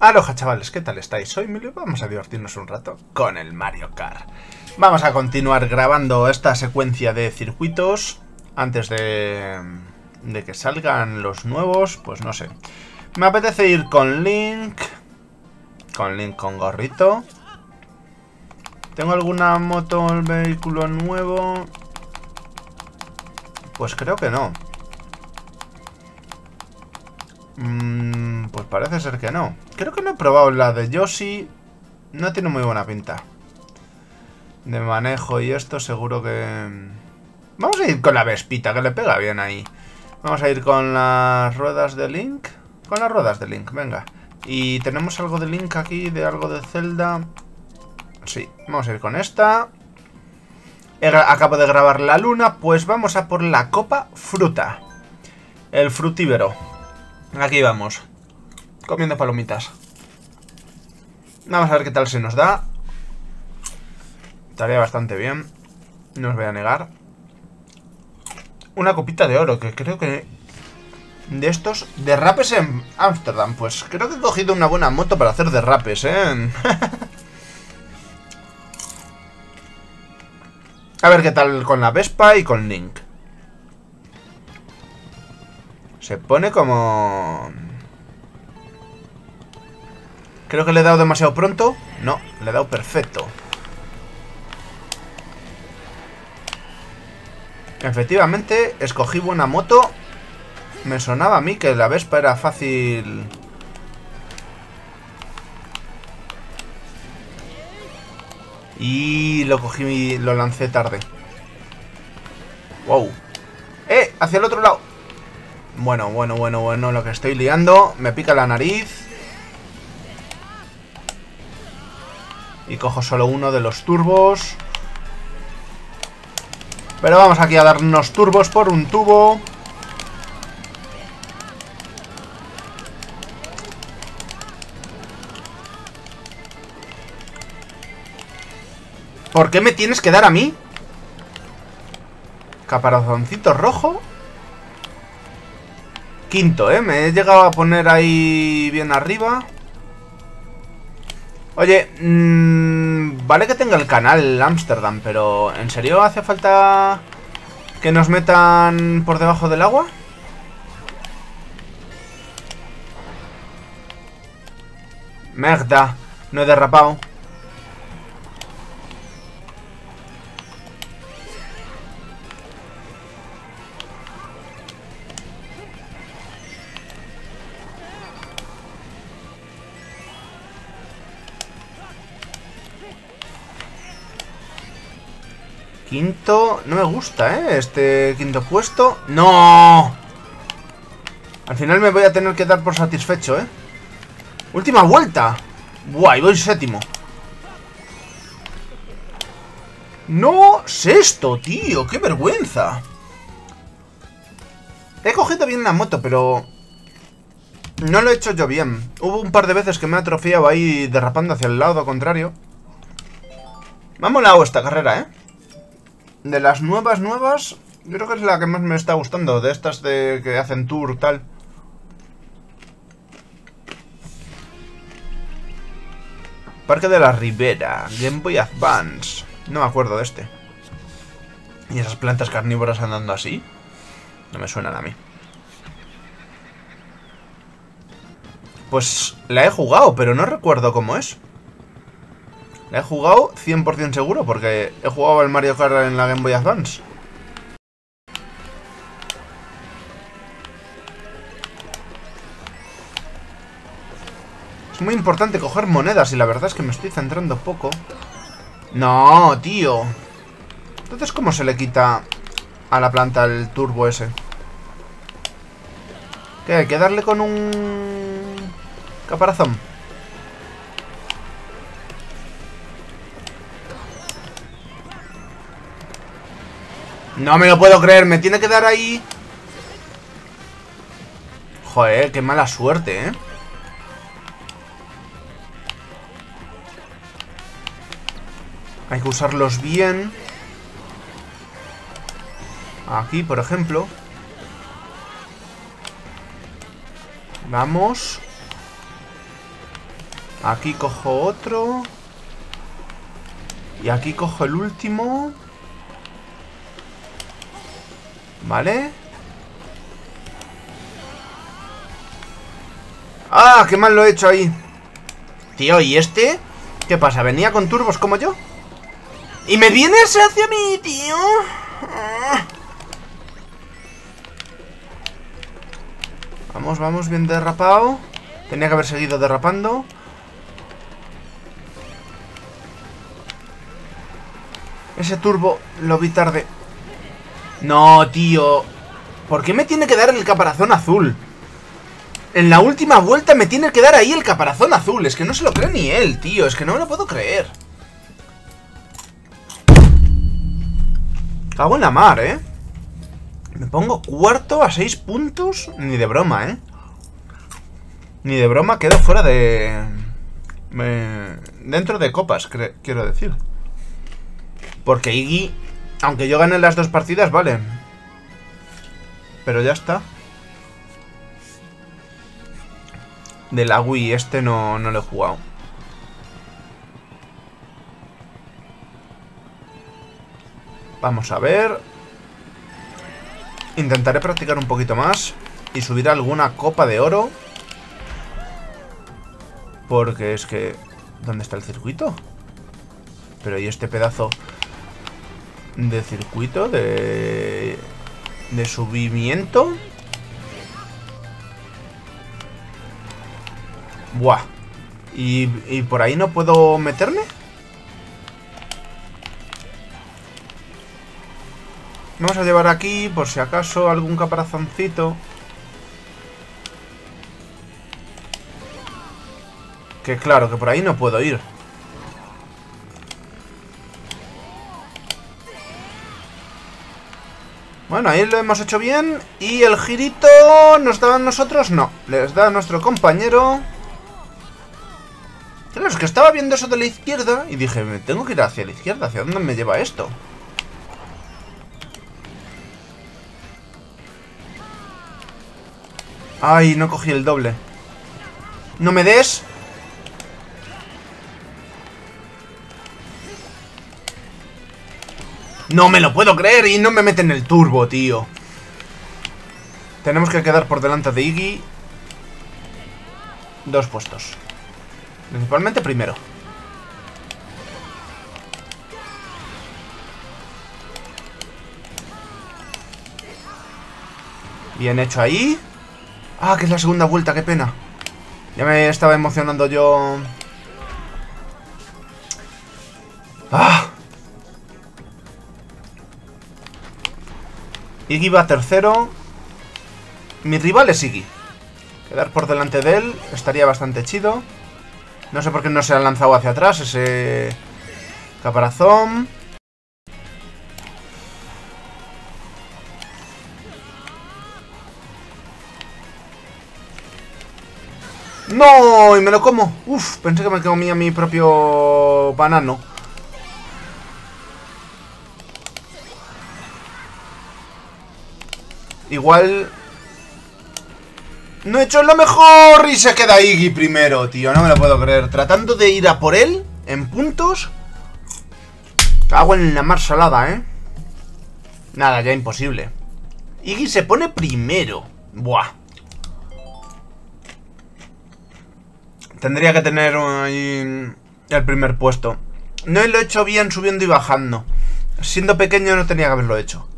Aloha chavales, ¿qué tal estáis? Soy Emilio y vamos a divertirnos un rato con el Mario Kart. Vamos a continuar grabando esta secuencia de circuitos antes de, de que salgan los nuevos, pues no sé. Me apetece ir con Link, con Link con gorrito. ¿Tengo alguna moto o vehículo nuevo? Pues creo que no. Mm, pues parece ser que no. Creo que no he probado la de Yoshi. No tiene muy buena pinta. De manejo y esto seguro que... Vamos a ir con la Vespita, que le pega bien ahí. Vamos a ir con las ruedas de Link. Con las ruedas de Link, venga. Y tenemos algo de Link aquí, de algo de Zelda. Sí, vamos a ir con esta. Acabo de grabar la luna, pues vamos a por la copa fruta. El frutíbero. Aquí vamos. Comiendo palomitas. Vamos a ver qué tal se nos da. Estaría bastante bien. No os voy a negar. Una copita de oro, que creo que... De estos derrapes en Ámsterdam. Pues creo que he cogido una buena moto para hacer derrapes, ¿eh? a ver qué tal con la Vespa y con Link. Se pone como... Creo que le he dado demasiado pronto. No, le he dado perfecto. Efectivamente, escogí buena moto. Me sonaba a mí que la Vespa era fácil... Y lo cogí y lo lancé tarde. Wow. ¡Eh! Hacia el otro lado. Bueno, bueno, bueno, bueno, lo que estoy liando. Me pica la nariz. Y cojo solo uno de los turbos. Pero vamos aquí a darnos turbos por un tubo. ¿Por qué me tienes que dar a mí? Caparazoncito rojo Quinto, ¿eh? Me he llegado a poner ahí bien arriba. Oye, mmm, vale que tenga el canal Amsterdam, pero ¿en serio hace falta que nos metan por debajo del agua? Merda, no he derrapado. Quinto... No me gusta, ¿eh? Este quinto puesto... ¡No! Al final me voy a tener que dar por satisfecho, ¿eh? ¡Última vuelta! ¡Buah! voy séptimo. ¡No! ¡Sexto, tío! ¡Qué vergüenza! He cogido bien la moto, pero... No lo he hecho yo bien. Hubo un par de veces que me he atrofiado ahí derrapando hacia el lado contrario. Vamos a esta carrera, ¿eh? De las nuevas, nuevas, yo creo que es la que más me está gustando. De estas de que hacen tour, tal. Parque de la Ribera, Game Boy Advance. No me acuerdo de este. ¿Y esas plantas carnívoras andando así? No me suenan a mí. Pues la he jugado, pero no recuerdo cómo es. La he jugado 100% seguro porque he jugado el Mario Kart en la Game Boy Advance. Es muy importante coger monedas y la verdad es que me estoy centrando poco. No, tío. Entonces, ¿cómo se le quita a la planta el turbo ese? ¿Qué? ¿Hay que darle con un caparazón? No me lo puedo creer, me tiene que dar ahí... Joder, qué mala suerte, ¿eh? Hay que usarlos bien. Aquí, por ejemplo. Vamos. Aquí cojo otro. Y aquí cojo el último. Vale. ¡Ah! ¡Qué mal lo he hecho ahí! Tío, ¿y este? ¿Qué pasa? ¿Venía con turbos como yo? ¡Y me vienes hacia mí, tío! Vamos, vamos, bien derrapado Tenía que haber seguido derrapando Ese turbo lo vi tarde No, tío ¿Por qué me tiene que dar el caparazón azul? En la última vuelta me tiene que dar ahí el caparazón azul. Es que no se lo cree ni él, tío. Es que no me lo puedo creer. Cago en la mar, ¿eh? Me pongo cuarto a seis puntos. Ni de broma, ¿eh? Ni de broma quedo fuera de... Dentro de copas, quiero decir. Porque Iggy, aunque yo gane las dos partidas, vale. Pero ya está. De la Wii este no, no lo he jugado. Vamos a ver. Intentaré practicar un poquito más y subir alguna copa de oro. Porque es que... ¿Dónde está el circuito? Pero ¿y este pedazo de circuito? De... De subimiento... Buah. ¿Y, ¿Y por ahí no puedo meterme? Vamos a llevar aquí, por si acaso, algún caparazoncito. Que claro, que por ahí no puedo ir. Bueno, ahí lo hemos hecho bien. Y el girito nos da a nosotros, no. Les da nuestro compañero... Claro, es que estaba viendo eso de la izquierda y dije, me tengo que ir hacia la izquierda. ¿Hacia dónde me lleva esto? Ay, no cogí el doble. ¡No me des! No me lo puedo creer y no me meten el turbo, tío. Tenemos que quedar por delante de Iggy. Dos puestos. Principalmente primero. Bien hecho ahí. Ah, que es la segunda vuelta, qué pena. Ya me estaba emocionando yo. Iggy va tercero. Mi rival es Iggy. Quedar por delante de él estaría bastante chido. No sé por qué no se ha lanzado hacia atrás ese caparazón. ¡No! Y me lo como. Uf, pensé que me comía mi propio banano. Igual no he hecho lo mejor y se queda Iggy primero, tío. No me lo puedo creer. Tratando de ir a por él en puntos. Cago en la mar salada, ¿eh? Nada, ya imposible. Iggy se pone primero. Buah. Tendría que tener ahí el primer puesto. No lo he hecho bien subiendo y bajando. Siendo pequeño no tenía que haberlo hecho.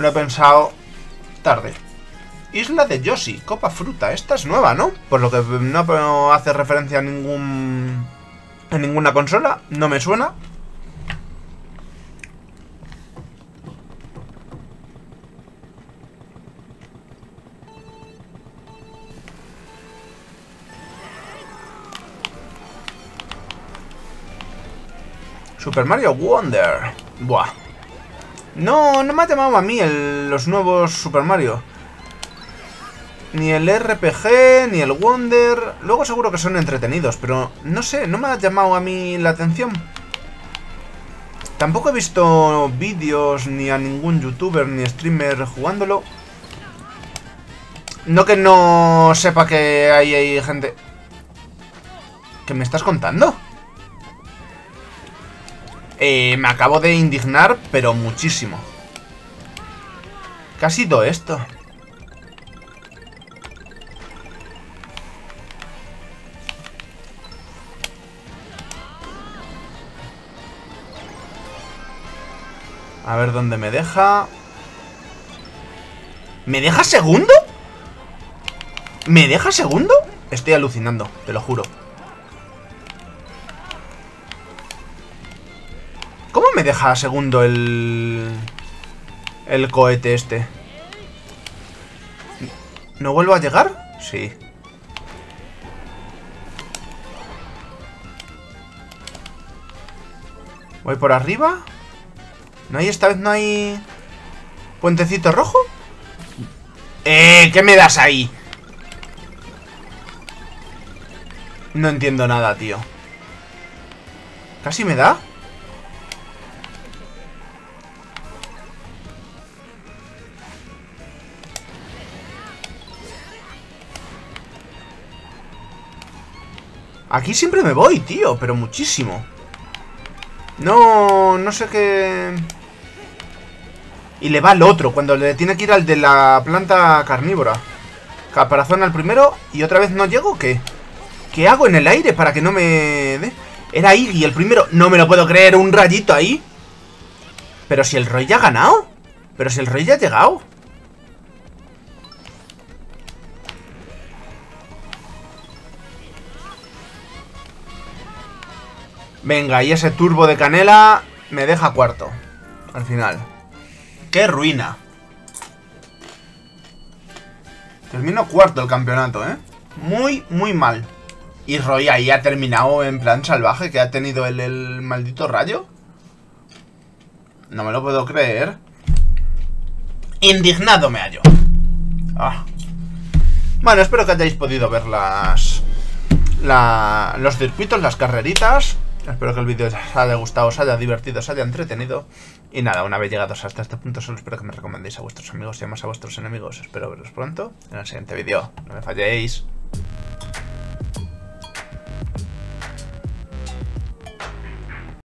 Lo he pensado tarde. Isla de Yoshi, Copa Fruta. Esta es nueva, ¿no? Por lo que no hace referencia a ningún... A ninguna consola. No me suena. Super Mario Wonder. Buah. No, no me ha llamado a mí los nuevos Super Mario. Ni el RPG, ni el Wonder... Luego seguro que son entretenidos, pero no sé, no me ha llamado a mí la atención. Tampoco he visto vídeos ni a ningún youtuber ni streamer jugándolo. No que no sepa que hay, hay gente... ¿Qué me estás contando? Eh, me acabo de indignar, pero muchísimo. ¿Qué ha esto? A ver dónde me deja. ¿Me deja segundo? ¿Me deja segundo? Estoy alucinando, te lo juro. Me deja segundo el... El cohete este? ¿No vuelvo a llegar? Sí. Voy por arriba. ¿No hay esta vez no hay... ¿Puentecito rojo? ¡Eh! ¿Qué me das ahí? No entiendo nada, tío. ¿Casi me da? Aquí siempre me voy, tío, pero muchísimo. No, no sé qué... Y le va al otro, cuando le tiene que ir al de la planta carnívora. Caparazón al primero y otra vez no llego, ¿qué? ¿Qué hago en el aire para que no me dé? Era Iggy el primero. No me lo puedo creer, un rayito ahí. Pero si el Roy ya ha ganado. Pero si el Roy ya ha llegado. Venga, y ese turbo de canela me deja cuarto. Al final. ¡Qué ruina! Termino cuarto el campeonato, ¿eh? Muy, muy mal. Y Roy ahí ha terminado en plan salvaje, que ha tenido el, el maldito rayo. No me lo puedo creer. Indignado me hallo. Ah. Bueno, espero que hayáis podido ver las... La, los circuitos, las carreritas. Espero que el vídeo os haya gustado, os haya divertido, os haya entretenido. Y nada, una vez llegados hasta este punto, solo espero que me recomendéis a vuestros amigos y además a vuestros enemigos. Espero veros pronto en el siguiente vídeo. No me falléis.